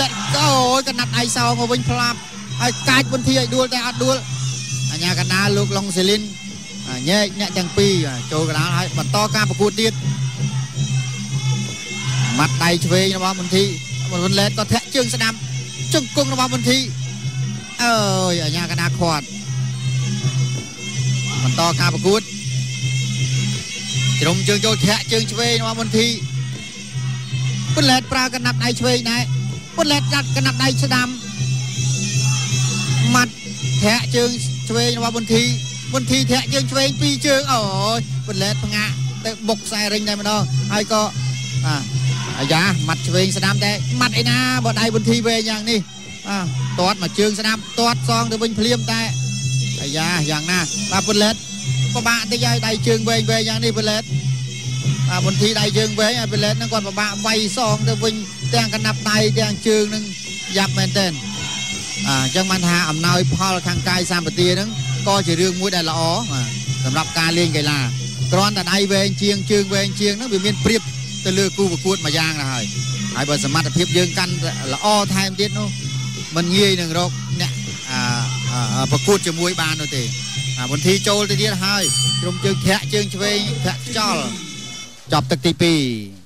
លាក់អូយកណាត់ដៃសោមកវិញផ្លាប់ហើយកាចបន្ទីឲ្យដួលតែអត់ដួលអញ្ញាកណាលោកឡុងសេលីនញែកអ្នកទាំងពីរចូលកណ្ដាលហើយបន្តការប្រកួតទៀតម៉ាត់ដៃឆ្វេងរបស់មន្ទីរមន្លែតក៏ធាក់ជើងស្ដាំជង្គង់របស់មន្ទីរអើយអញ្ញាកណាខាត់បន្តការប្រកួតជ្រុំជើងចូលធាក់ជើងឆ្វេងរបស់មន្ទីរពុនឡែតប្រើកណាត់ដៃឆ្វេងដែរ ពុនឡែតកាត់កណាត់ដៃស្ដាំម៉ាត់ធាក់ជើងឆ្វេងរបស់មន្ទីរមន្ទីរធាក់ជើងឆ្វេងពីរជើងអូយពុនឡែតផ្ងាក់ទៅបុកខ្សែរិញតែម្ដងហើយក៏បាទអាយ៉ាម៉ាត់ឆ្វេងស្ដាំតែម៉ាត់អីណាបើដៃមន្ទីរវែងយ៉ាងនេះបាទតាត់មកជើងស្ដាំតាត់សងទៅវិញភ្លាមតែអាយ៉ាយ៉ាងណាបាទពុនឡែតពិបាកតិចហើយដៃជើងវែងវែងយ៉ាងនេះពុនឡែតអាមន្ទីរដៃជើងវែងហើយពុនឡែតហ្នឹងគាត់ពិបាកវាយសងទៅវិញ ទាំងកណាប់ដៃទាំងជើងនឹងយ៉ាប់មែនតើអញ្ចឹងបានថាអំណោយផលខាងកាយសម្បទាហ្នឹងក៏ជារឿងមួយដែលល្អសម្រាប់ការលេងកីឡាគ្រាន់តែដៃវែងជាងជើងវែងជាងហ្នឹងវាមានប្រៀបទៅលើគូប្រកួតមួយយ៉ាងទៅហើយហើយបើសមត្ថភាពយើងកាន់ល្អថែមទៀតនោះมันងាយនឹងរកអ្នកប្រកួតជាមួយបាននោះទេមន្ទីរចូលទៅទៀតហើយក្រុមជើងធាក់ជើងឆ្វេងធាក់ខ្យល់ចប់ទឹកទី2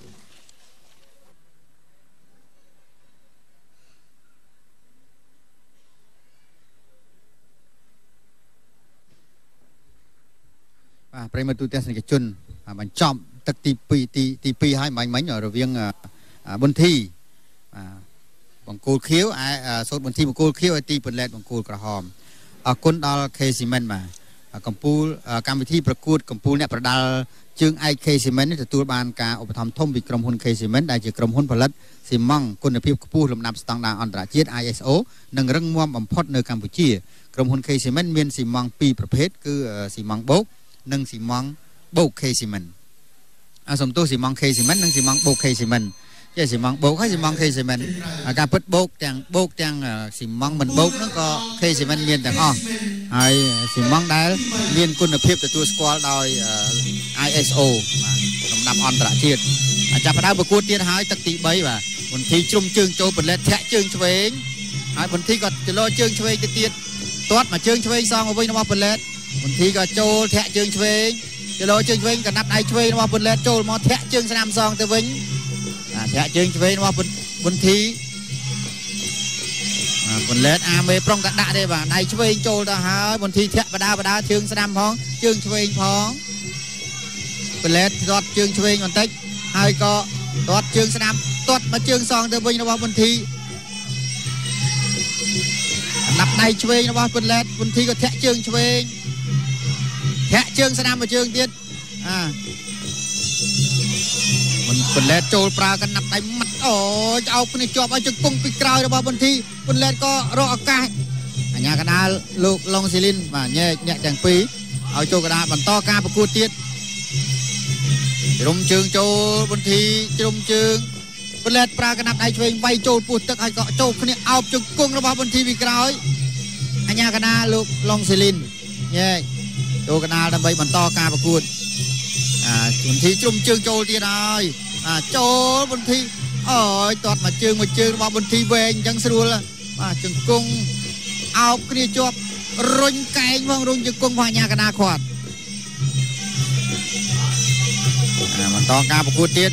បាទប្រិមត្តទូទស្សនិកជនបញ្ចប់ទឹកទី2ទីទី2ហើយមិញមិញរវាងប៊ុនធីបាទបង្គោលខៀវឯសូត្រប៊ុនធីបង្គោលខៀវឲ្យទីពន្លែតបង្គោលក្រហមអរគុណដល់ K Cement បាទកម្ពុជាកម្មវិធីប្រកួតកម្ពុជាអ្នកប្រដាល់ជើងឯក K Cement នេះទទួលបានការឧបត្ថម្ភធំពីក្រុមហ៊ុន K Cement ដែលជាក្រុមហ៊ុនផលិតស៊ីម៉ង់គុណភាពខ្ពស់លំដាប់ស្តង់ដារអន្តរជាតិ ISO និងរឹងមាំបំផុតនៅកម្ពុជាក្រុមហ៊ុន K Cement មានស៊ីម៉ង់ពីរប្រភេទគឺស៊ីម៉ង់បូក និងស៊ីម៉ង់បូក K Cement អាសំទោសស៊ីម៉ង់ K Cement និងស៊ីម៉ង់បូក K Cement ចេះស៊ីម៉ង់បូកហើយស៊ីម៉ង់ K Cement ការពិតបូកទាំងបូកទាំងស៊ីម៉ង់មិនបូកហ្នឹងក៏ K Cement មានទាំងអស់ហើយស៊ីម៉ង់ដែលមានគុណភាពទទួលស្គាល់ដោយ ISO បាទលំដាប់អន្តរជាតិចាប់ផ្ដើមប្រកួតទៀតហើយទឹកទី3បាទមន្ទីរជ្រុំជើងចូលពលិតធាក់ជើងឆ្វេងហើយមន្ទីរក៏ចលោជើងឆ្វេងទៅទៀតទាត់មកជើងឆ្វេងសងមកវិញរបស់ពលិត មន្ទីរក៏ចូលធាក់ជើងឆ្វេងចលោជើងឆ្វេងកណាប់ដៃឆ្វេងរបស់ពលិតចូលមកធាក់ជើងស្នាមសងទៅវិញធាក់ជើងឆ្វេងរបស់បុនធីបុនលេតអាមេប្រុងតែដាក់ទេបាទដៃឆ្វេងចូលទៅហើយបុនធីធាក់បដាបដាជើងស្ដាំផងជើងឆ្វេងផងបុនលេតទាត់ជើងឆ្វេងបន្តិចហើយក៏ទាត់ជើងស្ដាំទាត់មកជើងសងទៅវិញរបស់បុនធីណាប់ដៃឆ្វេងរបស់បុនលេតបុនធីក៏ធាក់ជើងឆ្វេង ធាក់ជើងស្ដាំមកជើងទៀតអាបន្លែតចូលប្រើកណាប់ដៃម៉ាត់អូចោលគ្នាជាប់ឲ្យជង្គង់ពីក្រោយរបស់បន្ទីបន្លែតក៏រកឱកាសអញ្ញាកដាលលោកឡុងស៊ីលីនបាទញែកអ្នកទាំងពីរឲ្យចូលកដាលបន្តការប្រកួតទៀតជ្រុំជើងចូលបន្ទីជ្រុំជើងបន្លែតប្រើកណាប់ដៃឆ្វេងវាយចូលពោះទឹកឲ្យក៏ចូលគ្នាអោបជង្គង់របស់បន្ទីពីក្រោយអញ្ញាកដាលលោកឡុងស៊ីលីនញែក ចូលកដាលដើម្បីបន្តការប្រកួតអាបន្ទីជ្រុំជើងចូលទៀតហើយអាចូលបន្ទីអូយទាត់មកជើងមកជើងរបស់បន្ទីវែងអញ្ចឹងស្រួលបាទជង្គង់អោបគ្នាជាប់រុញកែងផងរុញជង្គង់ផងអាញាកណាខាត់អាបន្តការប្រកួតទៀត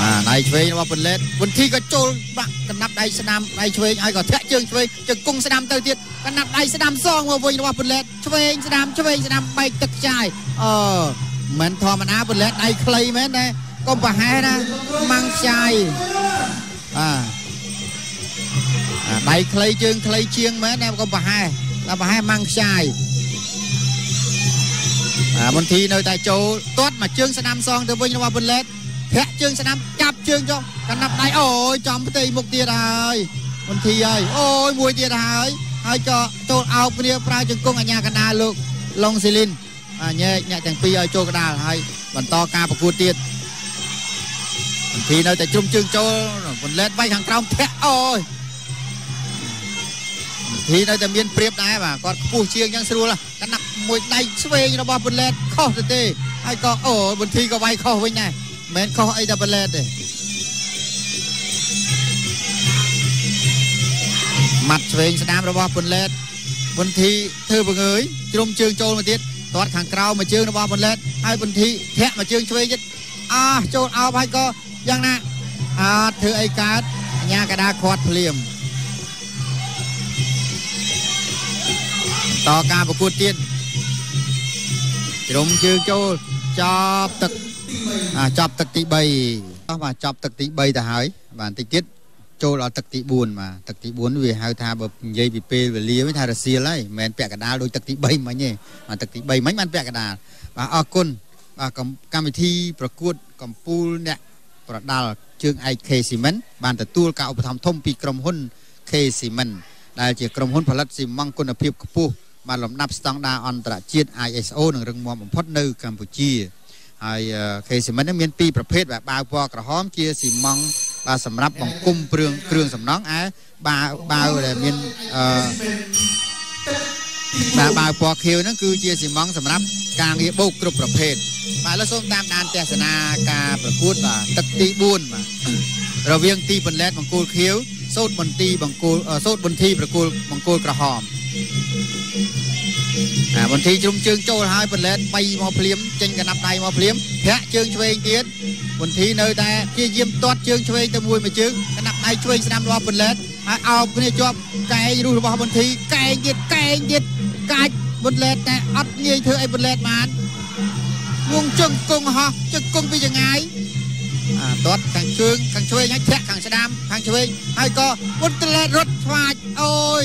អាដៃឆ្វេងរបស់ពន្លែតវុនធីក៏ចូលបាក់កណាប់ដៃស្ដាំដៃឆ្វេងហើយក៏ធាក់ជើងឆ្វេងជង្គង់ស្ដាំទៅទៀតកណាប់ដៃស្ដាំសងមកវិញរបស់ពន្លែតឆ្វេងស្ដាំឆ្វេងស្ដាំបែកទឹកចាយអឺមិនធម្មតាពន្លែតដៃខ្លីមែនទេកុំប្រហែសណាម៉ាំងចាយបាទដៃខ្លីជើងខ្លីជាងមែនតែកុំប្រហែសតែប្រហែសម៉ាំងចាយ អាមន្ទីរនៅតែចូលទាត់មកជើងស្ដាំសងទៅវិញរបស់ពន្លែតធាក់ជើងស្ដាំចាប់ជើងចុះកណាប់ដៃអូយចំផ្ទៃមុខទៀតហើយមន្ទីរហើយអូយមួយទៀតហើយហើយក៏ចូលអោបគ្នាប្រើជង្គង់អាញាកណ្ដាលលោកឡុងស៊ីលីនញែកអ្នកទាំងពីរឲ្យចូលកដាលហើយបន្តការប្រកួតទៀតមន្ទីរនៅតែជ្រុំជើងចូលបន្លែតវាយខាងក្រោមធាក់អូយ ធីនៅតែមានព្រៀបដែរបាទគាត់ខ្ពស់ជាងយ៉ាងស្រួលកណាក់មួយដៃស្វែងរបស់ពន្លែតខុសទៅទេហើយក៏អូបន្ធីក៏វាយខុសវិញដែរមិនមែនខុសអីតែពន្លែតទេម៉ាត់ស្វែងស្ដាមរបស់ពន្លែតពន្ធីធ្វើបង្ើយជ្រុំជើងចូលមកទៀតគាត់ខាងក្រៅមួយជើងរបស់ពន្លែតហើយពន្ធីធាក់មួយជើងឆ្វេងទៀតអោះចូលអោបហើយក៏យ៉ាងណាអត់ធ្វើអីកើតអាញាកដាខាត់ភ្លាម តការប្រកួតទៀតជ្រុំជើងចូលចាប់ទឹកអាចាប់ទឹកទី3បាទចាប់ទឹកទី3ទៅហើយបាទបន្តិចទៀតចូលដល់ទឹកទី4បាទទឹកទី4វាហៅថាបើនិយាយពីពេលវេលាវិញថារសៀលហើយមិនមែនពាក់កដាលដូចទឹកទី3មិញទេបាទទឹកទី3មិញបានពាក់កដាលបាទអរគុណបាទកម្មវិធីប្រកួតកម្ពូលអ្នកប្រដាល់ជើងឯក K Cement បានទទួលការឧបត្ថម្ភធំពីក្រុមហ៊ុន K Cement ដែលជាក្រុមហ៊ុនផលិតស៊ីម៉ង់គុណភាពខ្ពស់ បានលំដាប់ស្តង់ដារអន្តរជាតិ ISO នឹងរឹងមាំបំផុតនៅកម្ពុជាហើយ K Cement នឹងមានពីរប្រភេទបាទបាវពណ៌ក្រហមជាស៊ីម៉ងតបាទសម្រាប់បង្គំគ្រឿងគ្រឿងសំណង់ឯបាវបាវដែលមានអឺបាទបាវពណ៌ខៀវហ្នឹងគឺជាស៊ីម៉ងសម្រាប់ការងារបូកគ្រប់ប្រភេទបាទឥឡូវសូមតាមដានទស្សនាការប្រកួតបាទទឹកទី4បាទរវាងទីបន្លែតបង្គោលខៀវសោតបន្ទីបង្គោលសោតបន្ទីប្រកួលបង្គោលក្រហម អាបន្ទីជ្រុំជើងចូលហើយបន្លែត3មកភ្លាមចេញកណាប់ដៃមកភ្លាមប្រាក់ជើងឆ្វេងទៀតបន្ទីនៅតែជាយាមទាត់ជើងឆ្វេងទៅមួយមួយជើងកណាប់ដៃឆ្វេងស្ដាំលាស់បន្លែតហើយអោបគ្នាជាប់កែងរੂសរបស់បន្ទីកែងទៀតកែងទៀតកាច់បន្លែតតែអត់ងាយធ្វើអីបន្លែតបានងងជើងគង់ហោះជើងគង់ពីចងាយអាទាត់ខាងជើងខាងឆ្វេងហើយធាក់ខាងស្ដាំខាងឆ្វេងហើយក៏បន្លែតរត់ឆ្វាច់អូយ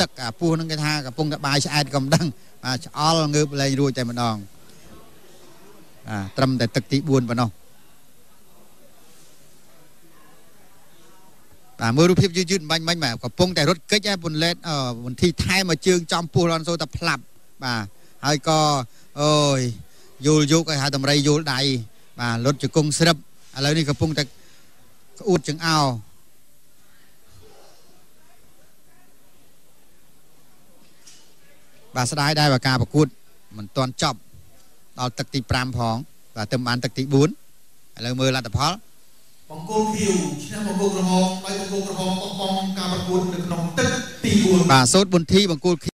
ទឹកអាពុះហ្នឹងគេថាកំពុងតែបាយឆ្អែតក៏មិនដឹងបាទឆ្អល់ងើបលែងរួចតែម្ដងបាទត្រឹមតែទឹកទី4ប៉ុណ្ណោះបាទមើលរូបភាពយឺតយឺតបាញ់មិញបាទកំពុងតែរត់កិច្ចហើយពន្លែតអឺវន្ធីថែមកជើងចំពោះរនសូតែផ្លាប់បាទហើយក៏អូយយល់យកឲ្យហៅតម្រៃយល់ដៃបាទលុតជង្គង់ស្រិបឥឡូវនេះកំពុងតែក្អួតចង្អោ បាទស្ដាយដែរបើការប្រកួតមិនទាន់ចប់ដល់ទឹកទី5ផងបាទទៅបានទឹកទី4ឥឡូវមើលលទ្ធផលបង្គោលខៀវឈ្នះបង្គោលក្រហមដោយបង្គោលក្រហមបោះបង់ការប្រកួតនៅក្នុងទឹកទី4បាទសូតប៊ុនធីបង្គោល